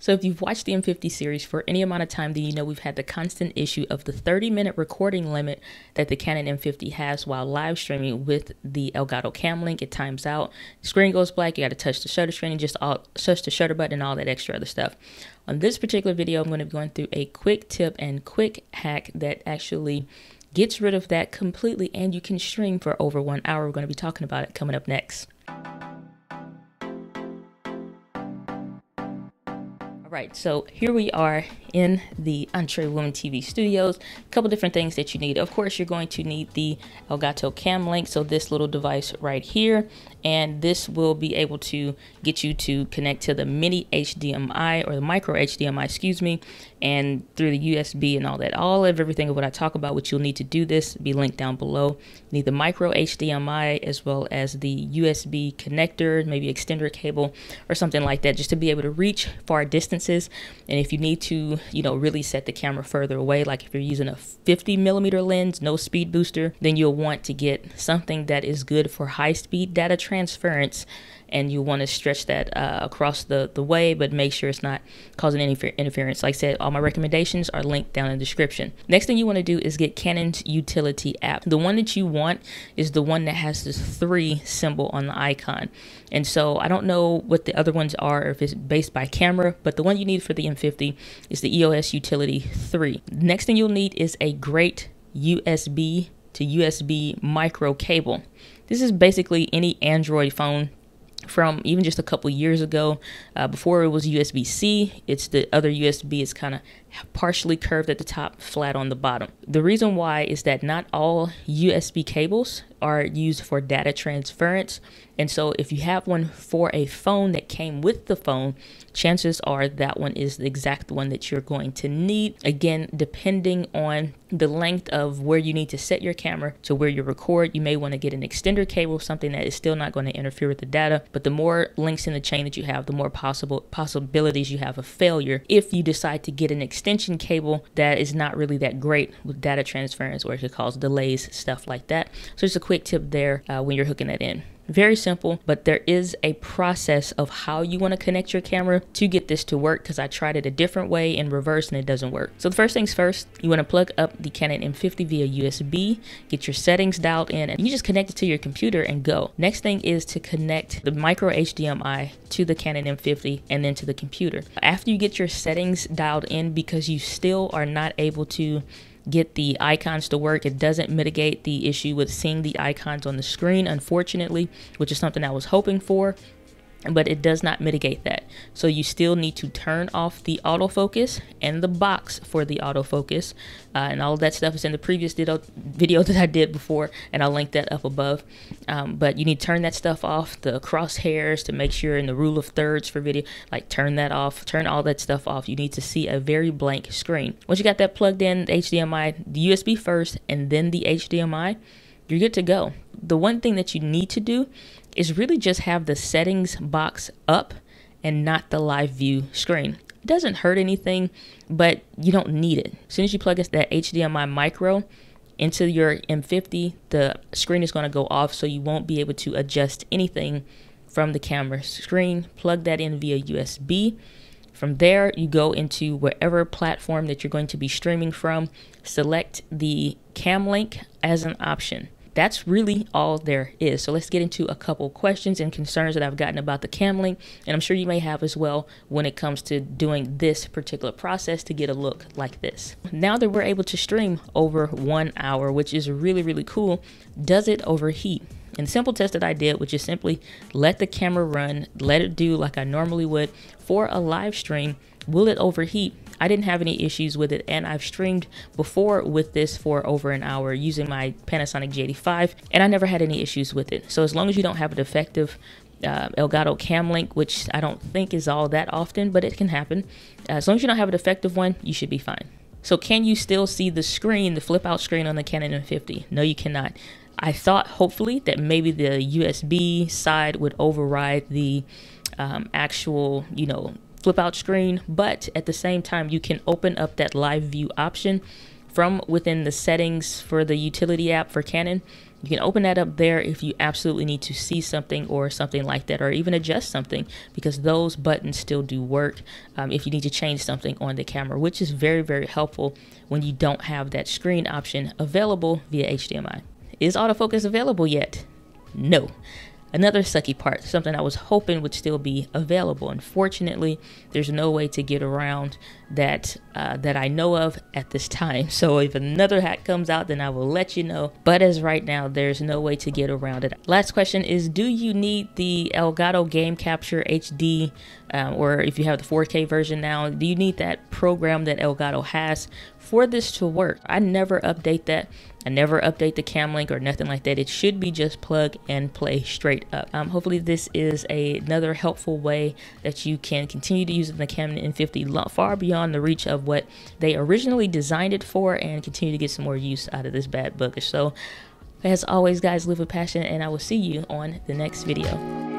So if you've watched the M50 series for any amount of time, then you know we've had the constant issue of the 30 minute recording limit that the Canon M50 has while live streaming with the Elgato Cam Link. It times out, screen goes black, you got to touch the shutter screen just all, touch the shutter button and all that extra other stuff. On this particular video, I'm going to be going through a quick tip and quick hack that actually gets rid of that completely and you can stream for over one hour. We're going to be talking about it coming up next. Right, so here we are in the Entre Women TV studios. A couple different things that you need. Of course, you're going to need the Elgato Cam Link, so this little device right here, and this will be able to get you to connect to the mini HDMI or the micro HDMI, excuse me, and through the USB and all that. All of everything of what I talk about, which you'll need to do this, be linked down below. You need the micro HDMI as well as the USB connector, maybe extender cable or something like that, just to be able to reach far distances. And if you need to, you know, really set the camera further away, like if you're using a 50 millimeter lens, no speed booster, then you'll want to get something that is good for high speed data transference and you want to stretch that uh, across the, the way, but make sure it's not causing any interference. Like I said, all my recommendations are linked down in the description. Next thing you want to do is get Canon's utility app. The one that you want is the one that has this three symbol on the icon. And so I don't know what the other ones are, if it's based by camera, but the one you need for the M50 is the EOS Utility 3. Next thing you'll need is a great USB to USB micro cable. This is basically any Android phone from even just a couple years ago. Uh, before it was USB C, it's the other USB is kind of partially curved at the top, flat on the bottom. The reason why is that not all USB cables are used for data transference. And so if you have one for a phone that came with the phone, chances are that one is the exact one that you're going to need. Again, depending on the length of where you need to set your camera to where you record, you may want to get an extender cable, something that is still not going to interfere with the data. But the more links in the chain that you have, the more possible possibilities you have of failure if you decide to get an extension cable that is not really that great with data transference or it could cause delays, stuff like that. So just a quick tip there uh, when you're hooking that in. Very simple, but there is a process of how you want to connect your camera to get this to work because I tried it a different way in reverse and it doesn't work. So the first things first, you want to plug up the Canon M50 via USB, get your settings dialed in, and you just connect it to your computer and go. Next thing is to connect the micro HDMI to the Canon M50 and then to the computer. After you get your settings dialed in because you still are not able to get the icons to work. It doesn't mitigate the issue with seeing the icons on the screen, unfortunately, which is something I was hoping for but it does not mitigate that. So you still need to turn off the autofocus and the box for the autofocus. Uh, and all that stuff is in the previous video that I did before, and I'll link that up above. Um, but you need to turn that stuff off, the crosshairs to make sure in the rule of thirds for video, like turn that off, turn all that stuff off. You need to see a very blank screen. Once you got that plugged in, the HDMI, the USB first, and then the HDMI, you're good to go. The one thing that you need to do is really just have the settings box up and not the live view screen. It doesn't hurt anything, but you don't need it. As soon as you plug that HDMI micro into your M50, the screen is going to go off so you won't be able to adjust anything from the camera screen. Plug that in via USB. From there, you go into wherever platform that you're going to be streaming from. Select the cam link as an option that's really all there is. So let's get into a couple questions and concerns that I've gotten about the Camlink, and I'm sure you may have as well when it comes to doing this particular process to get a look like this. Now that we're able to stream over one hour, which is really, really cool, does it overheat? And simple test that I did, which is simply let the camera run, let it do like I normally would for a live stream. Will it overheat? I didn't have any issues with it, and I've streamed before with this for over an hour using my Panasonic G85, and I never had any issues with it. So as long as you don't have a defective uh, Elgato Cam Link, which I don't think is all that often, but it can happen. Uh, as long as you don't have a defective one, you should be fine. So can you still see the screen, the flip out screen on the Canon M50? No, you cannot. I thought hopefully that maybe the USB side would override the um, actual, you know, flip out screen, but at the same time, you can open up that live view option from within the settings for the utility app for Canon. You can open that up there if you absolutely need to see something or something like that, or even adjust something, because those buttons still do work um, if you need to change something on the camera, which is very, very helpful when you don't have that screen option available via HDMI. Is autofocus available yet? No. Another sucky part, something I was hoping would still be available. Unfortunately, there's no way to get around that uh, that I know of at this time. So if another hack comes out, then I will let you know. But as right now, there's no way to get around it. Last question is: Do you need the Elgato Game Capture HD, um, or if you have the 4K version now, do you need that program that Elgato has for this to work? I never update that. I never update the cam link or nothing like that. It should be just plug and play straight up. Um, hopefully this is a, another helpful way that you can continue to use the Canon M50 far beyond the reach of what they originally designed it for and continue to get some more use out of this bad booger. So as always guys, live with passion and I will see you on the next video.